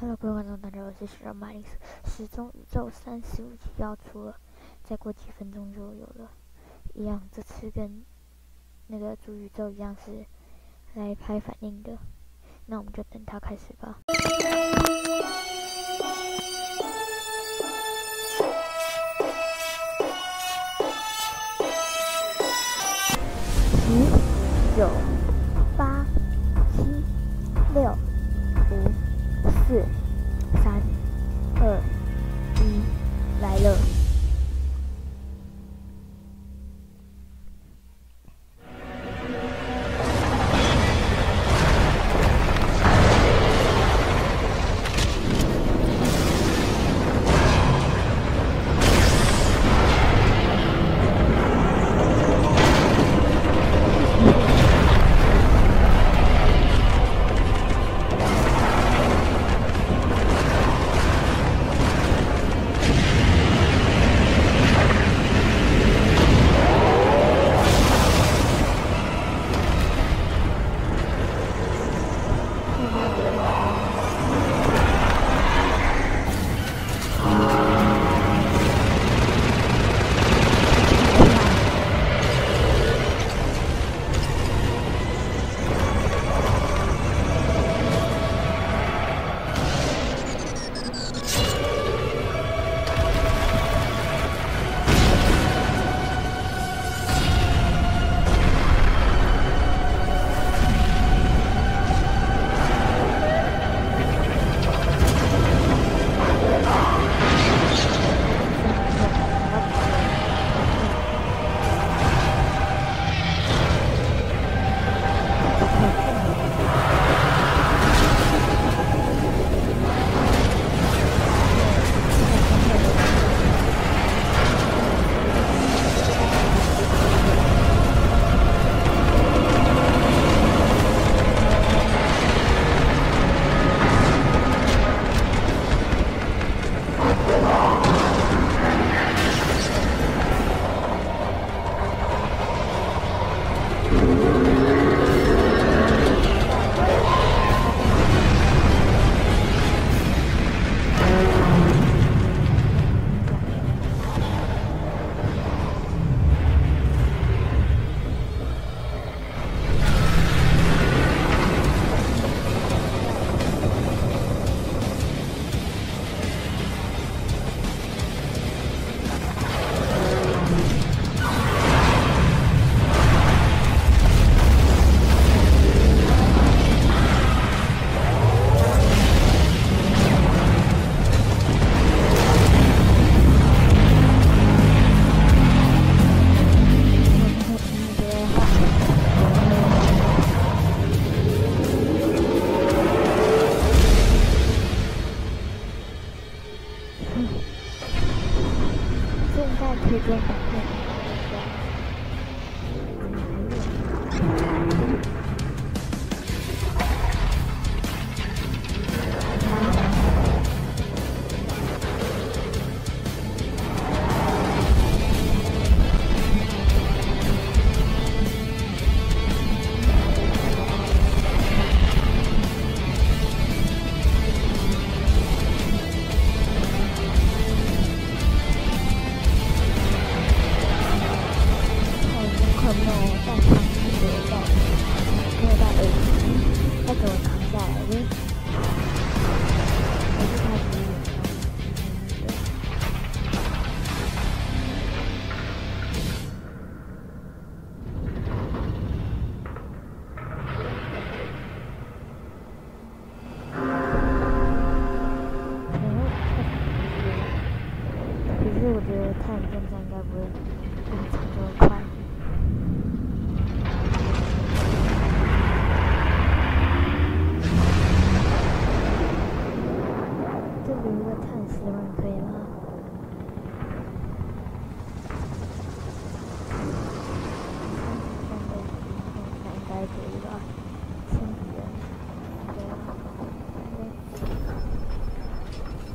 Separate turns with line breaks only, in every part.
Hello，各位观众，大家好，我是小马丽斯。时钟宇宙三十五集要出了，再过几分钟就有了。一样，这次跟那个主宇宙一样是来拍反应的，那我们就等它开始吧。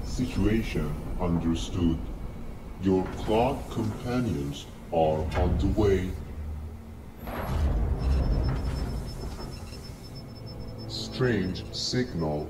Situation understood. Your cloud companions are on the way. Strange signal.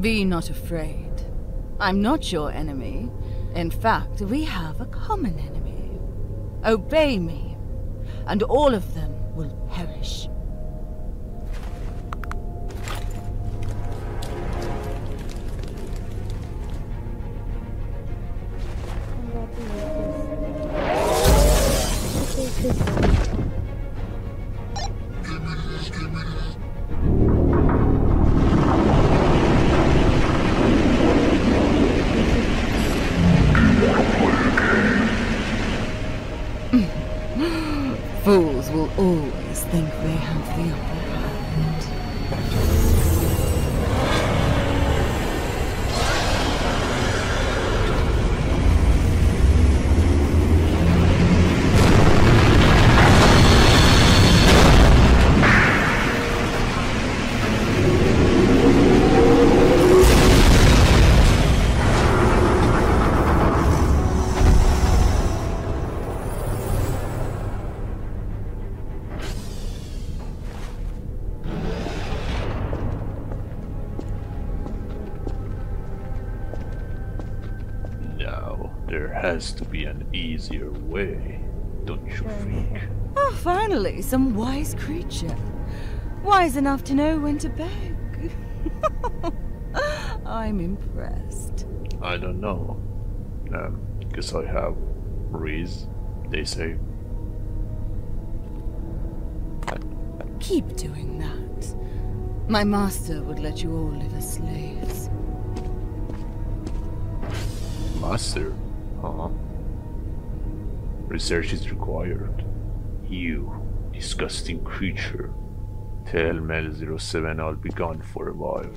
Be not afraid. I'm not your enemy. In fact, we have a common enemy. Obey me, and all of them will perish. Fools will always think they have the upper hand.
There has to be an easier way, don't you think?
Oh, finally, some wise creature. Wise enough to know when to beg. I'm impressed.
I don't know. Um, guess I have Riz, they say.
Keep doing that. My master would let you all live as slaves.
Master, Huh? Research is required. You, disgusting creature. Tell Mel-07 I'll be gone for a while.